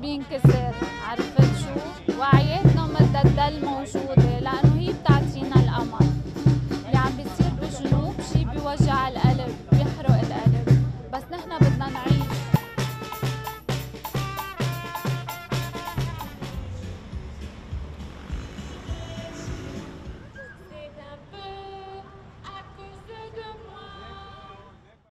بينكسر. عرفت شو؟ وعياتنا مثل الدل موجود وجع الألم